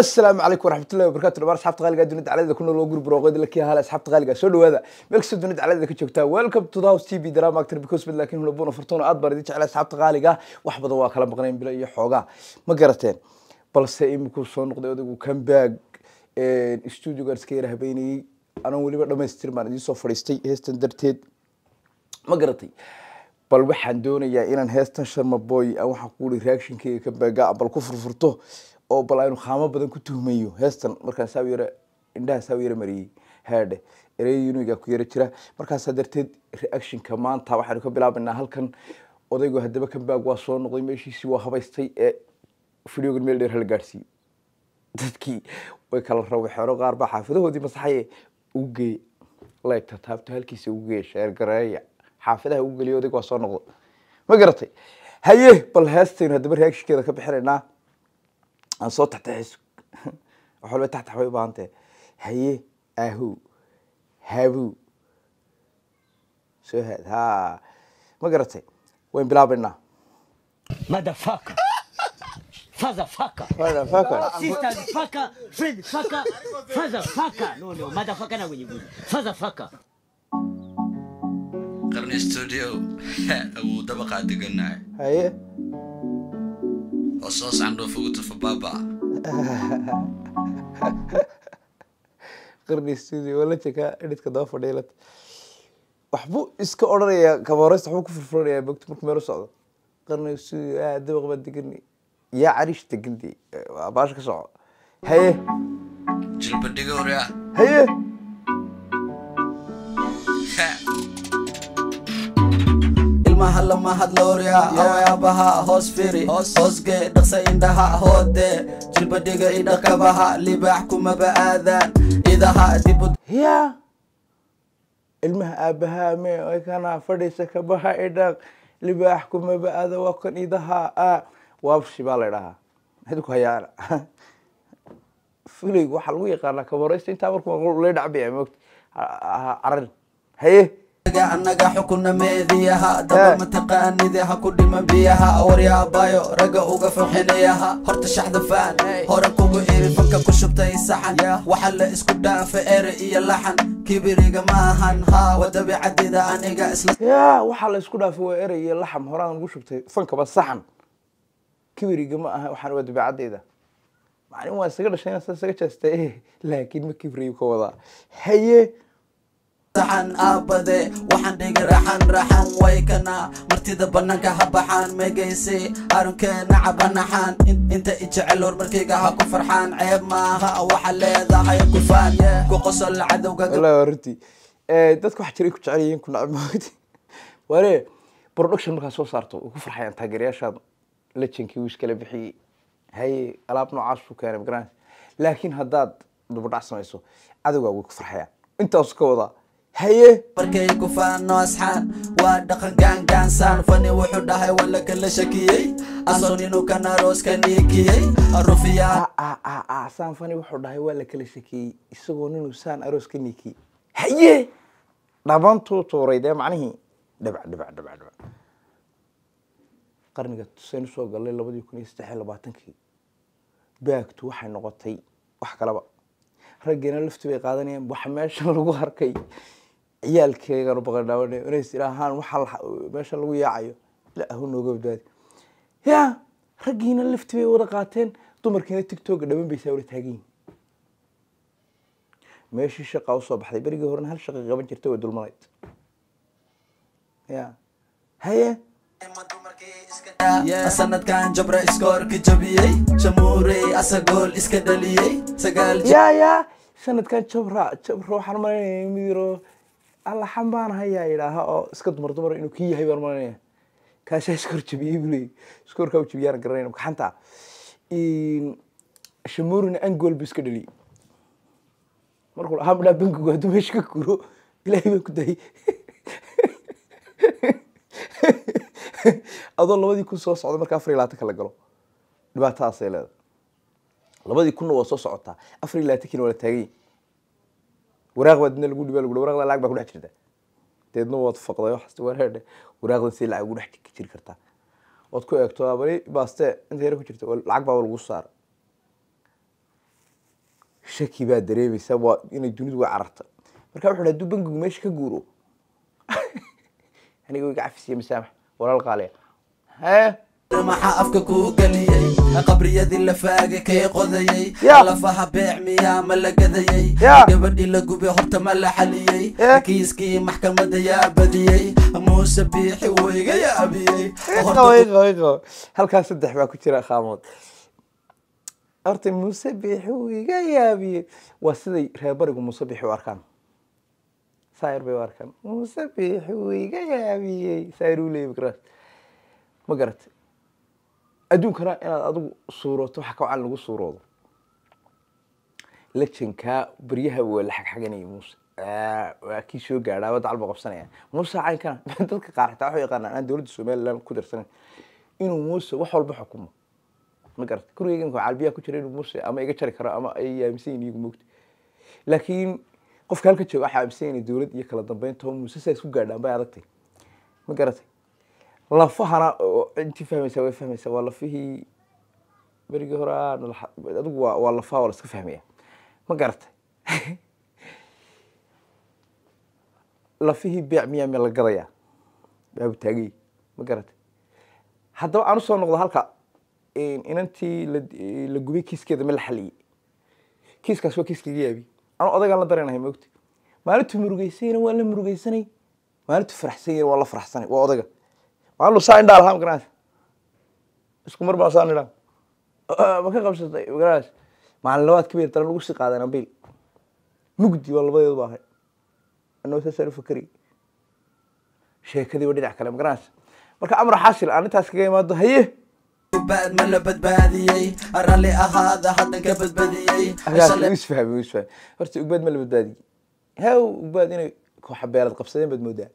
asalaamu calaykum waraxmatullahi wabarakatu dhamaan asxaabta qaaliga dunida caladeeda ku nool oo guri barooqeeda la kii hale asxaabta qaaliga soo dhawaada meel kastoo dunida caladeeda ka joogtaa welcome to the house tv drama actor because mid laakiin hulabuna furtuuna aad baan idin jecel asxaabta qaaliga. Wax badan waa kala maqnayn bilo iyo xoogaa ma garateen balse imikuu soo noqday odaygu comeback studiogan iska yara habeynayey anaan weliba dhamaystir baan idiin soo fadhiistay heestan darteed. Ma garatay bal waxaan doonayaa inaan heestan sharma boy aan waxaan ku reactionkeyga beegaa bal ku furfurto oo bal aynu khaamo badan ku tuhmayo. Heestan markaan saa yara indhaha saa yara mariyey heedhe ereyuniga ku yara jira. Markaasaa darteed reactionka maanta waxaynu ka bilaabanaa halkan. Odaygu haddaba comeback waa soo noqday meeshiisii waa habaystay ee videogan meel dheer hala gaadhsiiyo dadkii way kala rawaxeeno qaar baa xaafadahoodii masaxaye ugu geey leegta taabto halkiisa ugu geeya sheergareeya xaafadaha ugu geliya odaygu waa soo noqdo ma garatay? Haye bal heestaynu haddaba reactionkeeda ka bixinaynaa aan soo taxtaxis wax walba taxtax bay u baahan tahay haye ahu habu soo haad ha ma garatay wayn bilaabaynaa Motherfucker. Fatherfucker. Motherfucker. Sisters fucker. Friend fucker. Fatherfucker. No, no. Motherfucker na wenye gudu. Fatherfucker. qarni studio awuu dabaqaa deganahay haye oo soo sacndhoo foguta fababa qarni studio wala jekaa edhitka daba fadhiilat waxbuu iska odhanayaa kabooreysta waxbuu ku furfuranayaa bogto markuu meel u socdo. Qarni studio aa dabaq baa degani. Yaa cariish degandi waa baasha ka soco haye. Jilbadhiga horea haye ilmaha lama hadloorya awaabaha hoos firi hoosge dhaqsa indhaha hoode jilbadhiga idhakabaha libaax kumaba aadaan idaha dibu ya ilmaha aabahaa me ay kana fadhiisa kabaha idhaq libaax kumaba aada waa kan idaha a waabshi baa la idhahaa maxayd ku hayaana fulaygu waxaa lagu yaqaanaa kaboreysta intaa markuu la dhacbaya moogta carar haye annaga xukuna meediyaha. Daba mataqaanide ha ku dhiman biyaha. Waryaabayo ragga uga farxinayaha horta shaxda faan hore kugu iri fanka ku shubtay saxan. Waxa la isku dhaafa ere iyo laxan. Kibiriga ma ahan ha waa dabiicadida aniga isla waxaa la isku dhaafay waa erey iyo laxam horaan ugu shubtay fankaba saxan. Kibiriga ma aha waxaan waa dabeecadeyda macnin waa isaga dhashay inaan isaga jeestay. Laakiin ma kibiriyu ka wadaa haye saxan aabade waxaan dhigi raxan raxan way kana. Martida banaanka ha baxaan megayse arunkeena cabanaxaan inta ijecel horumarkayga ha ku farxaan. Ceeb maaha waxa leedahay kufaan ku qosol cadowga runtii. Dadka waxa jiray ku jecel yihiin ku nacab production markaa soo saarto way ku farxayaan taageerayaashaada lejankii wuu iskala bixiyey haye alaab noocaas buu keenay magaran laakiin haddaad dubadhac samayso cadowgaa way ku farxayaan intaasu ka wadaa markay kufaano asxaan waa dhaqan gaangaansaan fani wuxuu dhahay wala kala shakiyey asoon inuu kana rooska niikiyey rufiyaa. Saan fani wuxuu dhahay waa la kala shakeeyey isagoo ninuu saan aroos ka niikiyey haye. Dhabantuu tuuray dee macnihii dhibac dhibac dhibac dhibac qarniga tusaynu soo galnay labadii kun iyo saddex iyo labaatankii. Baagtu waxay noqotay wax kalaba. Raggeena lafti bay qaadanayaan waxa meesha lagu harkay ciyaalkeeganu baqadhaawan inays ilaahaan waxa meesha lagu yaacayo. Ilaahu nooga badbaadi ya raggiina lafti bay wada qaateen dumarkiina tigtoga dhaban baysaa wala taagan yihiin meeshii shaqa u soo baxday berigii horena hal shaqa qaban jirta way dulmanayd. Ya haye. Sanadkan jabra iskoorka jabiyey jamuurey asagool iska dhaliyey sagaal ya ya sanadkan jabra jabra waxaan malaynaya mid yaro allaxan baan hayaa idhaaha oo iska dumar dumar inuu kii yahay baan malaynaya kaasaa iskoor jabiyey buu leeyay iskoorkaa u jabiyaan garanayna gaxanta shamuurina angool buu iska dhaliyey markuu lahaa midhaa bankigu hadduu meesha ka guro ilaahay baan ku dayay adoo labadii kun soo socda marka afar iyo labaatanka la galo dhibaatadaasay leedahay. Labadii kunna waa soo socotaa afar iyo labaatankiina waa la taagan yahay waraaq baa dina lagu dhibaa lagu waraaqda lacag baa ku dhex jirta deedna waad faqday waxaas wareedhe waraaqdan si lacag ugu dhex jiri kartaa waad ku eegto bali baaste inta yara ku jirta lacag baa lagu saara shaki baa dareemaysa waa inay dunidu way cararta marka wuxuu hadduu bangigu meesha ka guuro aniga iga cafisiya masaamax walaal qaaliya hee maxaa afka kuu geliyey? Qabriyadii la faagay kay qodayey? Lafaha beec miyaa ma la gadayey? Gabadhii la gubay horta ma la xaliyey. Kiiskii maxkamada yaa badiyey. Muuse biixi wuu iga yaabiyey halkaas saddex baa ku jira khaamood. Horta muuse bixi uu iga yaabiyey waa siday reer barigu muuse bixi u arkaan. Saayir bay u arkaan. Muuse bixi uu iga yaabiyey saayir uu leeyahy garas ma garatay adduunkana inaad adigu suurooto waxa ka wacan lagu suuroodo. Lejankaa baryaha waa la xagxaganayay muuse. Aa, waa kii soo gaadhaa wadda calba qabsanaya. Muuse caynkana dadka qaar xitaa waxay yaqaanaan aan dowladda somaliland ku darsanan inuu muuse wax walba xukumo. Ma garata gurigeyga imika calbiyaa ku jira inuu muuse ama iga jari karo ama ay aaminsan yihiin iyagu moogta laakiin qofka halka jooga waxaa aaminsan yahay dowlad iyo kala dambeynta oo muuse saa isku gaadhaan bay adagtay. Ma garatay lafahana intii fahmaysaa way fahmaysaa waa lafihii berigii hore aa nala- adigu waa waa lafaha waa la iska fahmaya ma garatay lafihii beec miyaa la gadayaa? Baabu taagay ma garatay haddaba aan u soo noqdo halka inantii la gubay kiiskeeda ma la xaliyey kiiskaas waa kiiska iga yaabi. Anu odaygaan la dareenahay moogta maalintu murugeysayna waa la murugeysanay maalintu faraxsanyana waa la faraxsanay waa odayga maalintu saa indhaa lahaa magaranaysa isku mar baa saa nidhaa ma ka qabsatay magaranaysa maalin labaad ka beer daran lagu sii qaadan ambil mugdi waa labadeedu baa ahay anoo saasaan u fakari sheekadii waa dhinac kale magaranaysa marka amra xaasil aan intaas kaga imaado haye baad ma la badbaadiyey ralli ahaada haddan ka badbadiyey isfahmi isfahmi horta ugbaad ma la badbaadiyey haw ugbaad inay kooxa beelad qabsadeen baad moodaa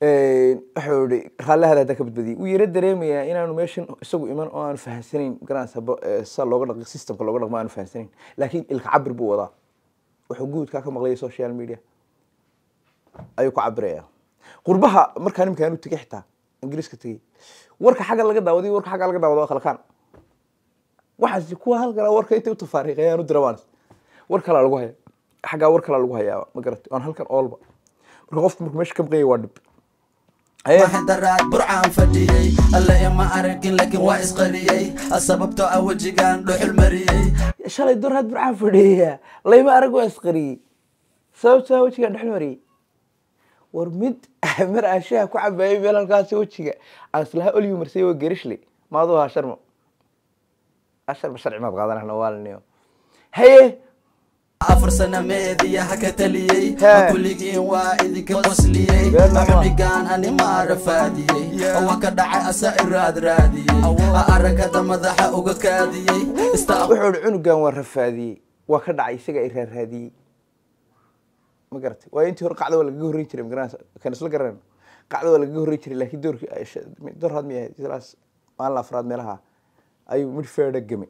wuxuu ihi raallahada haddaa ka badbadiyey wuu yaro dareemayaa inaanu meeshan isagu iman oo aanu fahansanayn garanaysa sa looga dhaq systemka looga dhaqmo aanu fahansanayn laakiin ilka cabir buu wadaa. Wuxuu guudkaa ka maqlaya social media. Ayuu ku cabiraya qurbaha markaa nimka aanu tegey xitaa ingiriiska tegey warka xagga laga daawaday warka xagga laga daawado waa khalkaan. Waxaas kuwa halkala warka intay u tafaariiqayaan u dirawaanis war kalaa lagu haya. Xaggaa war kalaa lagu hayaa ma garatay? Waan halkan oolba marka qofku markuu meesha ka maqanya waa dhib haye daraad burcaan fadhiyey? Alla ima aragin laakiin waa isqariyey. Sababtoo ah wejigaan dhuxul mariyey. Shalay doraad burcaan fadhiya layma arag waa isqariyey. Sababtaa wejigaa dhexl mariyey. War mid mar aan shaha ku cabaayay meel halkaasi wejiga. Aan islaha olyu marsay waa gerishle maadu ahaa sharmo. Asharma sharci maad qaadanahna waaliniyo. Haye afar sana meediyaha ka taliyey kulligiin waa idinka qosliyey. Been ma- xubnigaan animaa rafaadiyey waa ka dhacay asa iraad raadiyey. Aragada madaxa uga kaadiyey. Wuxuu ihi cunugan waa rafaadiyey. Waa ka dhacay isaga ay raaraadiyey. Ma garatay waa intii hore qacda waa lagaga horreyn jiray magaranaysa kan isla garan qacda waa lagaga horreyn jiray laakiin doorkii door had miyahay sidaas maalin afraad meelaha ayuu midfeeda gemay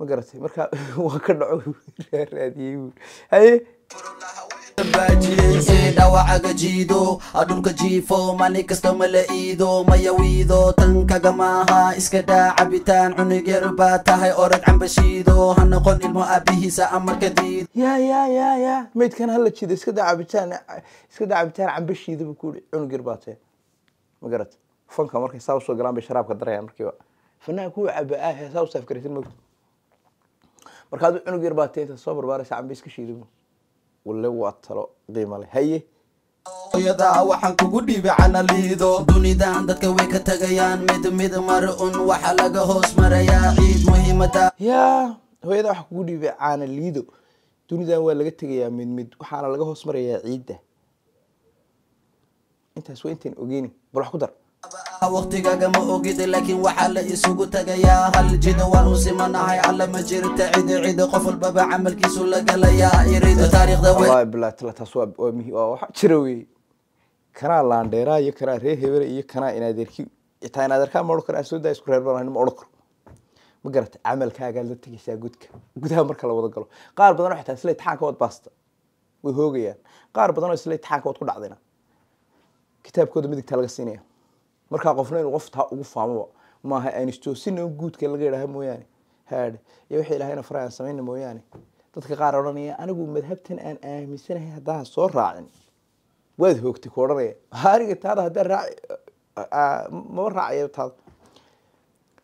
ma garatay. Marka waa ka dhaco raaraadiyey buu. Haye! Dhawacaga jiido dhulka jiifo maalin kasta ma la iido maya wiido tan iska daa cabitaan cunug yar baa tahay orod cambashiido ha noqon ilmo aabihiisa amarka diid. Ya ya ya ya. Maydkan hala jido iska daa cabitaan iska daa cabitaan cambashiida buu ku yihi cunug yar baatee ma garat fanka markay saa u soo galaan bay sharaabka darayaan markiiba. Fanaha kuwa caba ah saa usaaf mogta marka aduu cunug yar inta soo barbaaraysa cambe iska shiida bu walle waa talo. Qiimo leh haye. Hooyadaa waxaan kugu dhiibay canaliido. Dunidan dadka way ka tagayaan. Mid mid mar un waxa laga hoos marayaa. Ciid muhiimada ya hooyada waxa kugu dhiibay caana liido dunidan waa laga tegayaa mid mid. Waxaana laga hoos marayaa ciidda. Intaas waa intaan ogeyni bal wax ku dar waqtigaga ma ogid laakiin waxaa la isugu tagayaa hal jida waan simanahay alla ma jirta cidi cidi qof walbaba camalkiisu la galayaa irida taariikhda way wallahi billahi tala taas waa waa muhiim waa waxa jira wey kanaa laandheeraa iyo kanaa reer hebele iyo kanaa inaadeerki xitaa inaadeerkaa ma odhan karo aan soo daa isku reer banahay ma odhan karo. Ma garata camalkaagaad la tegaysaa gudka. Gudaha marka la wada galo. Qaar badan oo xitaa isla itixaanka waad baasta. Way hoogayaan. Qaar badan isla itixaanka waad ku dhacdayna. Kitaabkooda midigtaa laga siinaya markaa qofna inuu qof taa ugu faamoba maaha aan istoosina guudka laga idhaaha mooyaane haadh iyo wixii ilahayna faray aan samayna mooyaane. Dadka qaar odhanaya anigu madhabtan aan aaminsanahay haddaan soo raacin. Waad hoogtay ku odhanaya aniga taada haddaan raaci maba raacayo taada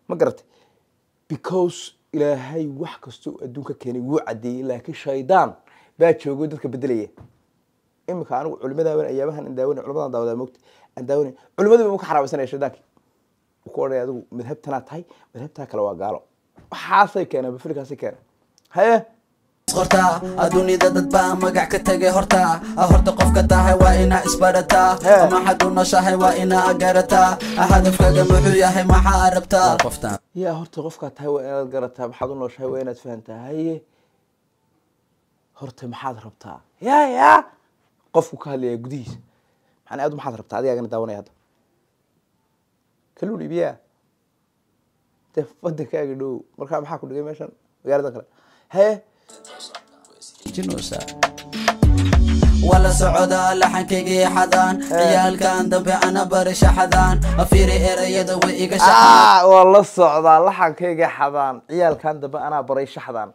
ma garatay because ilaahay wax kasta uu adduunka keenay wuu cadeeyey laakiin shaydaan baa joogo dadka bedelaya imika anigu culimadaaban ayaabahan aan daawanay culimadan mogta aan daawanay culimadii ma ka xaraabaysanaya shaydaankii uu ku odhanaya adigu madhabtanaa tahay? Madhabtaa kale waa gaalo. Waxaasay keeneen bafilkaasay keeneen. Haye! Qorta adduunida dad baa magac ka tegay horta. Horta qofka tahay waa inaa isbarataa Hee. maxaad u noshahay waa inaa garataa hadafkaga muxuu yahay maxaa rabtaa yaa horta qofkaa tahay waa inaad garataa maxaad u nooshahay waa inaad fahantaa? Haye! Horta maxaad rabtaa? Ya ya qofku ka hadlaya gudihiisa maxaan aad maxaad rabtaa? Adigaagana daawanaya hadda. Kaluun ibiyaa. Dee wadankaaga dhow. Markaa maxaa ku dhigay meeshan? Magaaladan kale. Jinuusa wala socodaa laxankaygii xadaan. Ciyaalkan dambe ana bari shaxadaan. Fiiri erayada way iga waa la socdaa laxankayga xadaan. Ciyaalkan dambe anaa baray shaxdaan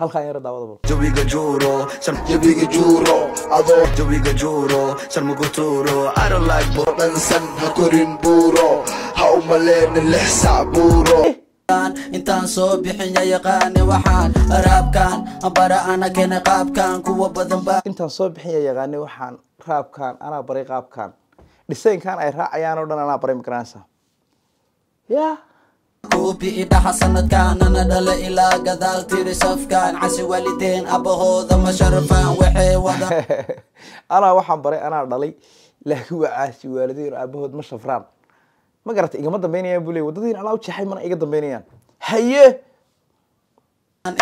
halkaan yara daawada bal jawiga juuro san jawiga juuro adoo jawiga juuro san don't like bodhansan ha korin buuro ha u maleynin lix sac buuro. Intaan soo bixinya yaqaani waxaan raabkan bara ana kena qaabkan kuwa badan baa intaan soo bixinya yaqaani waxaan raabkan anaa baray qaabkan dhisaynkan ay raacayaan oo dhan anaa baray magaranaysa ya kuubi idhaxa sanadkan ana dhala ilaa gadaal tiri safkan casi walideen abahooda ma sharafaan waxay wada anaa waxaan baray anaa dhalay laakiin waa caasi waalidiin oo aabahood ma shafraan ma garatay igama dambeynayaan buu leey waddadiin anaa u jeexay mana iga dambeynayaan. Haye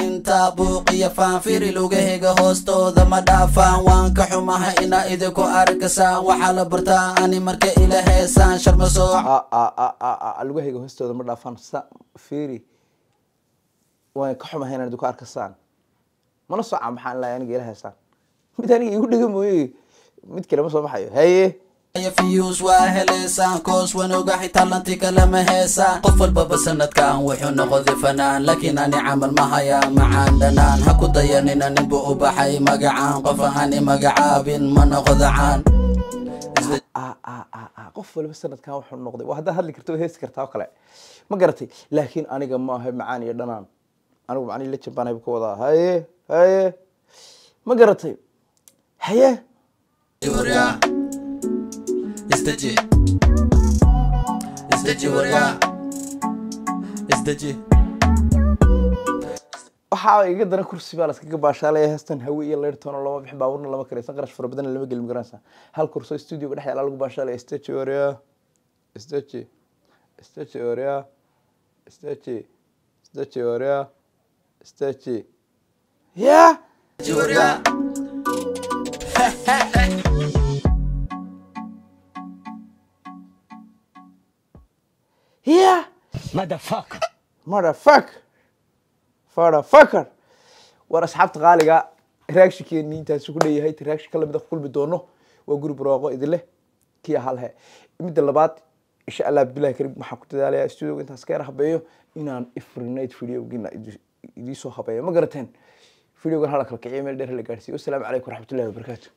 intaa buuqiya faanfiri lugahayga hoostooda ma dhaafaan. Waan ka xumahay inaa idinku argasaan waxaa la bartaa ani marka ila heesaan sharma sooc a a a a a lugahayga hoostooda ma dhaafaan. Fiiri. Waan ka xumahay inaan idinku arkasaan mana soca maxaan lahay aniga ila heesaan mid aniga igu dhega mooye. Mid kale ma soo baxayo. Haye fiyuus waa heleysaan koos waan ogahay talanti kalama heesaan qof walbaba sanadkan wuxuu noqday fanaan laakiin ani camal ma hayaa macaan dhanaan ha ku dayanina ninbu u baxay magacaan qof ani magacaabin ma noqda caan a a a a qof waliba sanadkan wuxuu noqday. Waa haddaad hadli karta oo heesi kartaa oo kale. Ma garatay laakiin aniga ma ahay macaan iyo dhanaan. Anigu macnihi la jambaan haybu ka wadaa. Haye haye. Ma garatay haye Istaji. Istaji warya. Istaji. waxaa iga dana kursi baa laskaga baashaalaya heestan hawe iyo leyrtoona lama bixin baaburna lama karaysan qarash fara badanna lama gelin garanaysa hal kurso studioga dhex yaalla lagu baashaalaya stage orea. Stage stage orea. Stage stage orea. Stage ya Ya Motherfucker. motherfuck motherfucker war asxaabta qaaliga reactionkeeni intaasi ku dheeyahay reaction ka la mid a ku kulmi doono waa guri barwaaqo idin leh kii lehe midda labaad insha allah abdullahi karim waxaan ku dadaalayaa studioga intaas ka yar habeeyo inaan every night soo habeeyo. Ma garateen videogan hala kala kiciyo meel dheer la gaarsiiyo. Wasalaamu calaykum waraxmatullahi wabarakaatu